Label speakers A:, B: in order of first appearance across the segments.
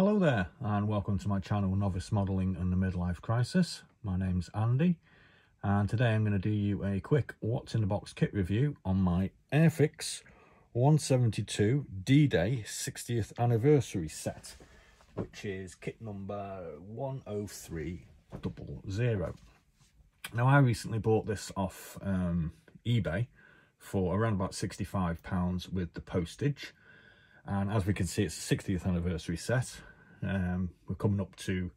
A: Hello there and welcome to my channel Novice Modelling and the Midlife Crisis. My name's Andy and today I'm going to do you a quick what's in the box kit review on my Airfix 172 D-Day 60th anniversary set which is kit number 10300. Now I recently bought this off um, eBay for around about £65 with the postage and as we can see it's the 60th anniversary set um, we're coming up to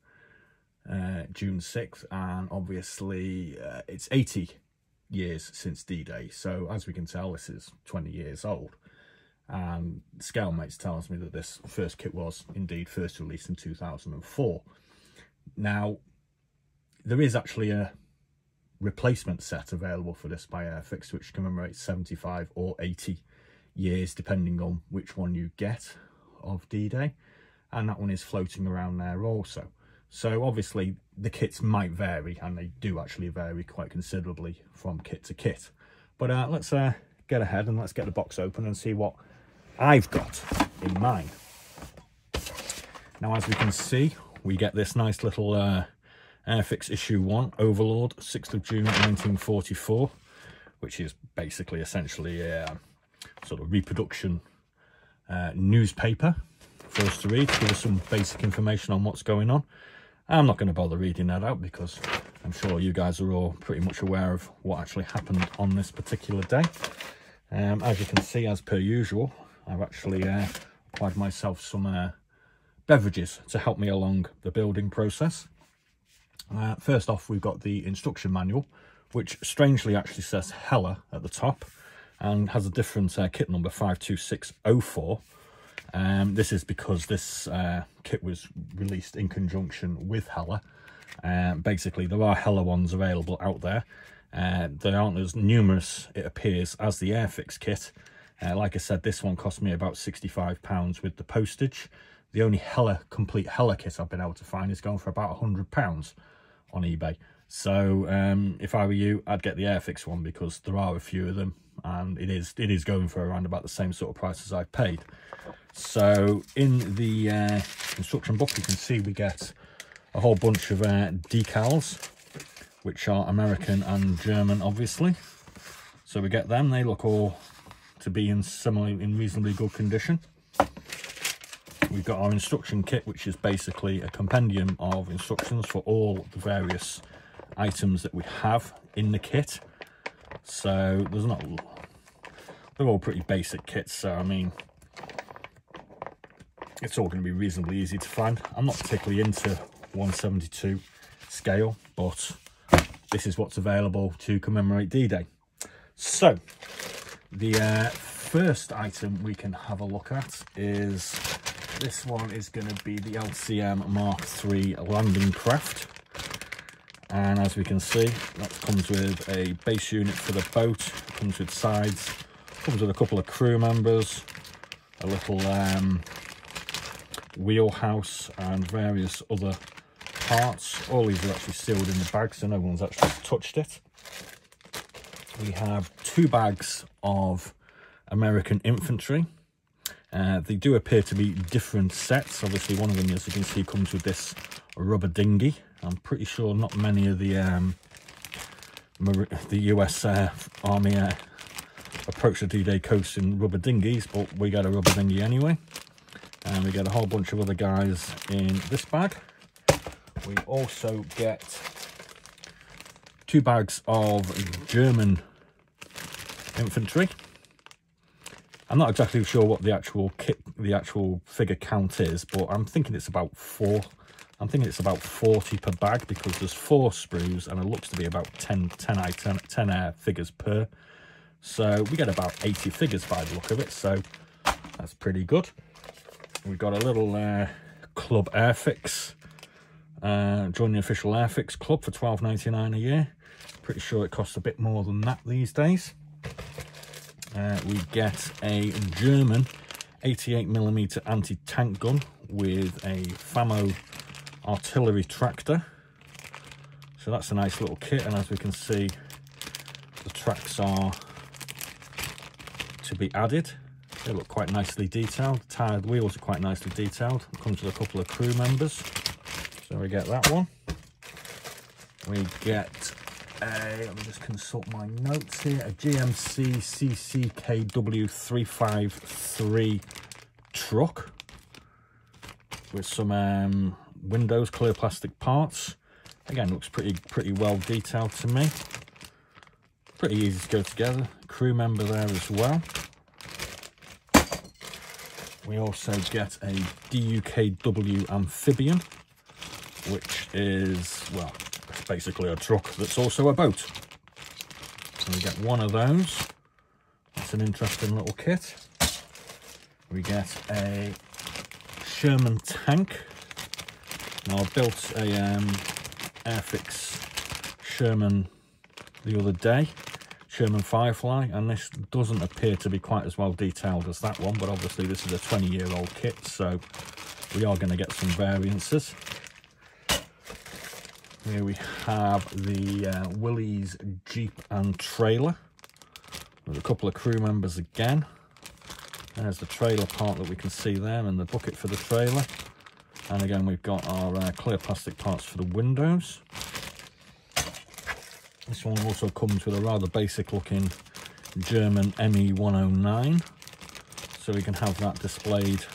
A: uh, June 6th and obviously uh, it's 80 years since D-Day. So as we can tell this is 20 years old. And Scalemates tells me that this first kit was indeed first released in 2004 now there is actually a replacement set available for this by Airfix which commemorates 75 or 80 years depending on which one you get of D-Day and that one is floating around there also. So obviously the kits might vary and they do actually vary quite considerably from kit to kit. But uh, let's uh, get ahead and let's get the box open and see what I've got in mine now as we can see we get this nice little uh, Airfix issue 1 Overlord 6th of June 1944 which is basically essentially a sort of reproduction uh, newspaper for us to read, to give us some basic information on what's going on. I'm not going to bother reading that out because I'm sure you guys are all pretty much aware of what actually happened on this particular day. Um, as you can see, as per usual, I've actually uh, applied myself some uh, beverages to help me along the building process. Uh, first off, we've got the instruction manual, which strangely actually says Heller at the top and has a different uh, kit number 52604 um, this is because this uh, kit was released in conjunction with Heller. Um, basically there are Heller ones available out there. Uh, they aren't as numerous it appears as the Airfix kit. Uh, like I said this one cost me about 65 pounds with the postage. The only Heller complete Heller kit I've been able to find is going for about 100 pounds on eBay so um, if I were you, I'd get the Airfix one because there are a few of them and it is it is going for around about the same sort of price as I paid. So in the uh, instruction book, you can see we get a whole bunch of uh, decals, which are American and German, obviously. So we get them. They look all to be in similarly in reasonably good condition. We've got our instruction kit, which is basically a compendium of instructions for all the various items that we have in the kit. So there's not, they're all pretty basic kits. So I mean, it's all going to be reasonably easy to find. I'm not particularly into 172 scale, but this is what's available to commemorate D-Day. So the uh, first item we can have a look at is this one is going to be the LCM Mark III landing craft and as we can see that comes with a base unit for the boat comes with sides comes with a couple of crew members a little um, wheelhouse and various other parts. All these are actually sealed in the bag so no one's actually touched it. We have two bags of American infantry. Uh, they do appear to be different sets. Obviously one of them as you can see comes with this rubber dinghy I'm pretty sure not many of the um, the US uh, Army uh, approach the D-Day coast in rubber dinghies, but we got a rubber dinghy anyway. And we get a whole bunch of other guys in this bag. We also get two bags of German infantry. I'm not exactly sure what the actual kit, the actual figure count is, but I'm thinking it's about four I'm thinking it's about 40 per bag because there's four sprues and it looks to be about 10, 10, 10, 10 air figures per. So we get about 80 figures by the look of it, so that's pretty good. We've got a little uh, Club Airfix. Uh, join the official Airfix Club for 12.99 a year. Pretty sure it costs a bit more than that these days. Uh, we get a German 88mm anti-tank gun with a FAMO artillery tractor. So that's a nice little kit, and as we can see, the tracks are to be added. They look quite nicely detailed. The tired wheels are quite nicely detailed. It comes with a couple of crew members. So we get that one. We get a, let me just consult my notes here, a GMC CCKW353 truck with some um, windows, clear plastic parts. Again, looks pretty pretty well detailed to me. Pretty easy to go together. Crew member there as well. We also get a DUKW amphibian, which is, well, basically a truck that's also a boat. So we get one of those. That's an interesting little kit. We get a Sherman tank. Now I built a um, Airfix Sherman the other day. Sherman Firefly, and this doesn't appear to be quite as well detailed as that one, but obviously this is a 20 year old kit, so we are going to get some variances. Here we have the uh, Willys Jeep and trailer with a couple of crew members again. There's the trailer part that we can see there and the bucket for the trailer. And again, we've got our uh, clear plastic parts for the windows. This one also comes with a rather basic looking German ME109. So we can have that displayed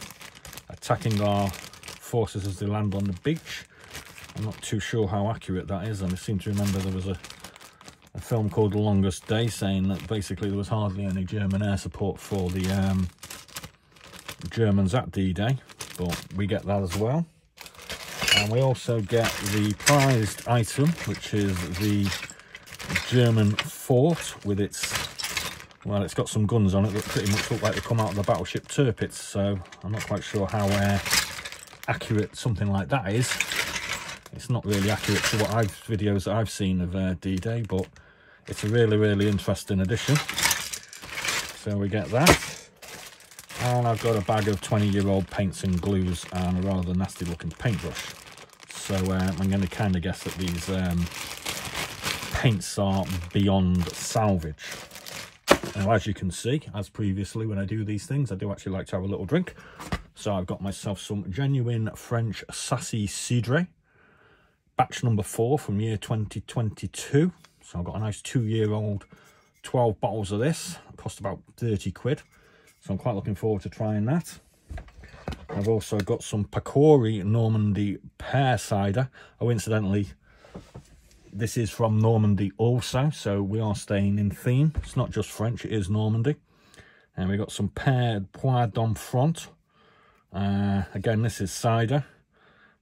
A: attacking our forces as they land on the beach. I'm not too sure how accurate that is. And I seem to remember there was a, a film called The Longest Day saying that basically there was hardly any German air support for the um, Germans at D-Day. But we get that as well. And we also get the prized item, which is the German fort with its, well, it's got some guns on it that pretty much look like they come out of the battleship Tirpitz. So I'm not quite sure how uh, accurate something like that is. It's not really accurate to what I've videos that I've seen of uh, D-Day, but it's a really, really interesting addition. So we get that. And I've got a bag of 20 year old paints and glues and a rather nasty looking paintbrush. So uh, I'm going to kind of guess that these um, paints are beyond salvage. Now, as you can see, as previously when I do these things, I do actually like to have a little drink. So I've got myself some genuine French Sassy Cidre, batch number four from year 2022. So I've got a nice two-year-old 12 bottles of this. Cost about 30 quid. So I'm quite looking forward to trying that. I've also got some Pacory Normandy pear cider. Oh, incidentally, this is from Normandy also, so we are staying in theme. It's not just French, it is Normandy. And we've got some pear Poiré Domfront. Uh, again, this is cider.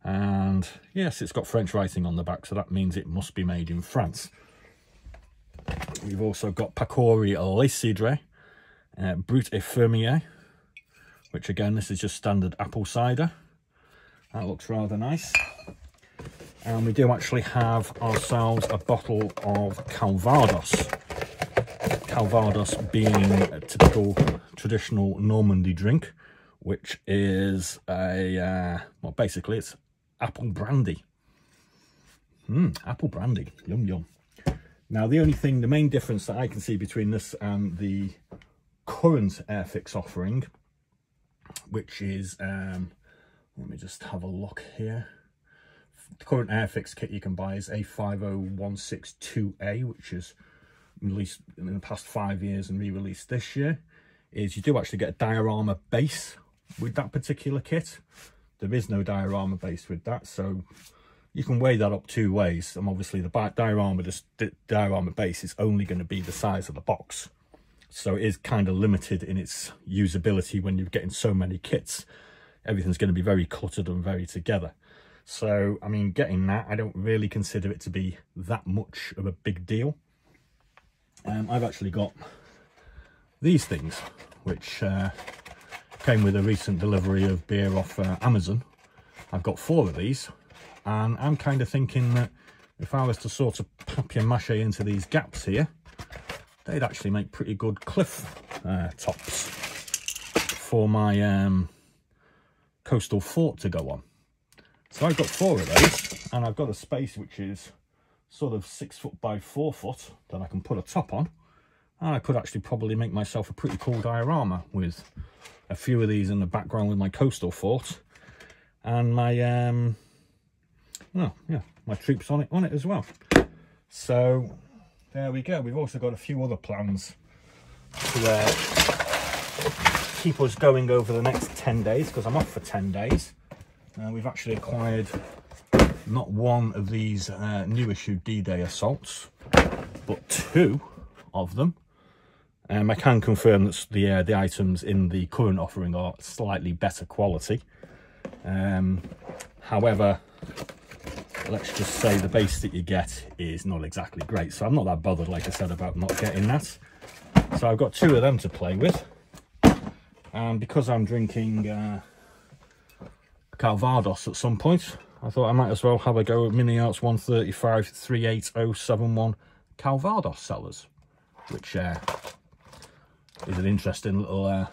A: And yes, it's got French writing on the back, so that means it must be made in France. We've also got Pacory Le Cidre, uh, Brut et Fermier, which again, this is just standard apple cider. That looks rather nice and we do actually have ourselves a bottle of Calvados. Calvados being a typical traditional Normandy drink, which is a, uh, well, basically it's apple brandy. Hmm, apple brandy, yum yum. Now, the only thing, the main difference that I can see between this and the current Airfix offering, which is, um, let me just have a look here the current Airfix kit you can buy is A50162A, which is released in the past five years and re-released this year, is you do actually get a diorama base with that particular kit. There is no diorama base with that, so you can weigh that up two ways. And obviously the diorama, diorama base is only going to be the size of the box. So it is kind of limited in its usability when you're getting so many kits. Everything's going to be very cluttered and very together. So, I mean, getting that, I don't really consider it to be that much of a big deal. Um, I've actually got these things, which uh, came with a recent delivery of beer off uh, Amazon. I've got four of these, and I'm kind of thinking that if I was to sort of papier-mâché into these gaps here, they'd actually make pretty good cliff uh, tops for my um, coastal fort to go on. So I've got four of those and I've got a space which is sort of six foot by four foot that I can put a top on, And I could actually probably make myself a pretty cool diorama with a few of these in the background with my coastal fort and my um well yeah my troops on it on it as well so there we go. We've also got a few other plans to uh, keep us going over the next 10 days because i'm off for 10 days. Uh, we've actually acquired not one of these uh, new issue d-day assaults but two of them. Um, I can confirm that the uh, the items in the current offering are slightly better quality. Um, however, let's just say the base that you get is not exactly great. So I'm not that bothered, like I said, about not getting that. So I've got two of them to play with. And because I'm drinking uh, Calvados at some point, I thought I might as well have a go at MiniArt's 135 38071 Calvados cellars, which uh, is an interesting little uh,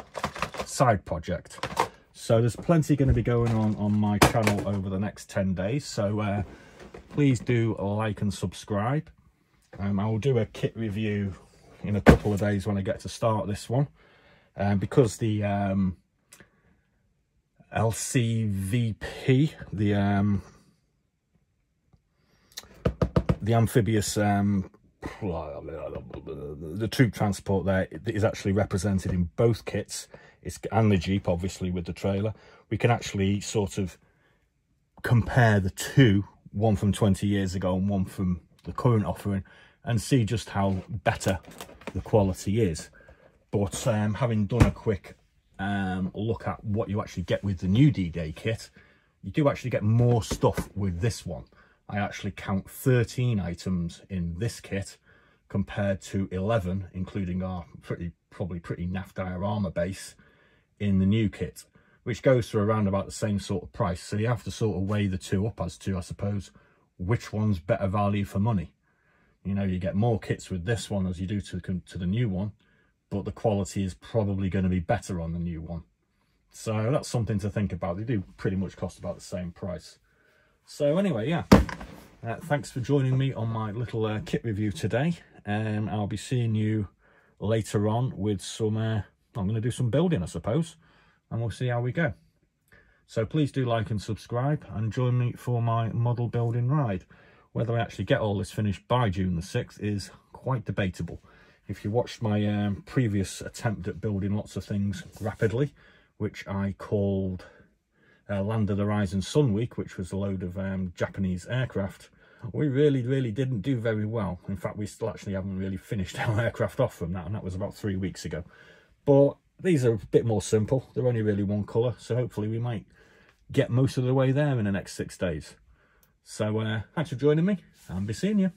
A: side project. So there's plenty going to be going on on my channel over the next 10 days. So uh, please do like and subscribe. Um, I will do a kit review in a couple of days when I get to start this one. Um, because the um, LCVP, the um, the amphibious um, the troop transport there is actually represented in both kits it's and the jeep obviously with the trailer. We can actually sort of compare the two one from 20 years ago and one from the current offering and see just how better the quality is. But um, having done a quick um, look at what you actually get with the new d-day kit you do actually get more stuff with this one. I actually count 13 items in this kit compared to 11, including our pretty probably pretty naff diorama base in the new kit, which goes for around about the same sort of price. So you have to sort of weigh the two up as to, I suppose, which one's better value for money. You know, you get more kits with this one as you do to, to the new one, but the quality is probably going to be better on the new one. So that's something to think about. They do pretty much cost about the same price. So anyway, yeah, uh, thanks for joining me on my little uh, kit review today. Um, I'll be seeing you later on with some, uh, I'm going to do some building, I suppose, and we'll see how we go. So please do like and subscribe and join me for my model building ride. Whether I actually get all this finished by June the 6th is quite debatable. If you watched my um, previous attempt at building lots of things rapidly, which I called uh, Land of the Rising Sun Week, which was a load of um, Japanese aircraft, we really, really didn't do very well. In fact, we still actually haven't really finished our aircraft off from that, and that was about three weeks ago. But these are a bit more simple. They're only really one colour, so hopefully we might get most of the way there in the next six days. So uh, thanks for joining me, and be seeing you.